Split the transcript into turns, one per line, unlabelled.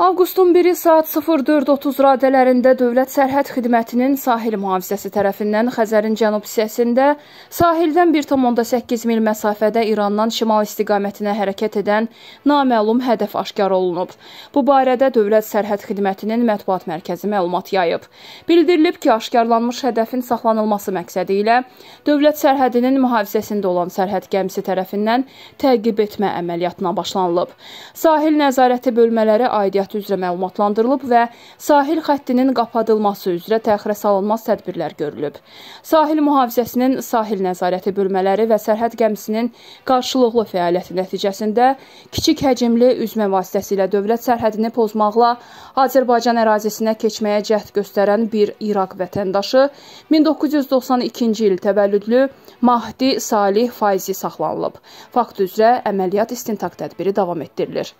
Avqustun 1-i saat 04:30 radələrində Dövlət Sərhəd Xidmətinin sahil mühafizəsi tərəfindən Xəzərin cənub hissəsində sahildən 1,8 mil məsafədə İrandan şimal istiqamətinə hərəkət edən naməlum hədəf aşkar olunub. Bu barədə Dövlət Sərhəd Xidmətinin mətbuat mərkəzi məlumat yayıb. Bildirilib ki, aşkarlanmış hədəfin saxlanılması məqsədi ilə Dövlət Sərhədinin mühafizəsində olan sərhəd gəmisi tərəfindən təqib etmə əməliyyatına başlanılıb. Sahil nəzarəti bölmələri aidiyyat əməliyyatı üzrə məlumatlandırılıb və sahil xəttinin qapadılması üzrə təxirə salınmaz tədbirlər görülüb. Sahil mühafizəsinin sahil nəzarəti bölmələri və sərhəd gəmisinin qarşılıqlı fəaliyyəti nəticəsində kiçik həcmli üzmə vasitəsilə dövlət sərhədini pozmaqla Azərbaycan ərazisinə keçməyə cəhd göstərən bir İraq vətəndaşı 1992-ci il təvəllüdlü Mahdi Salih Faizi saxlanılıb. Fakt üzrə əməliyyat istintaq tədbiri davam etdirilir.